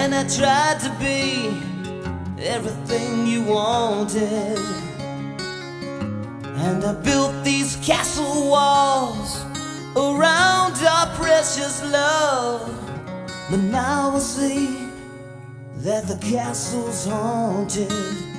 And I tried to be everything you wanted. And I built these castle walls around our precious love. But now I see that the castle's haunted.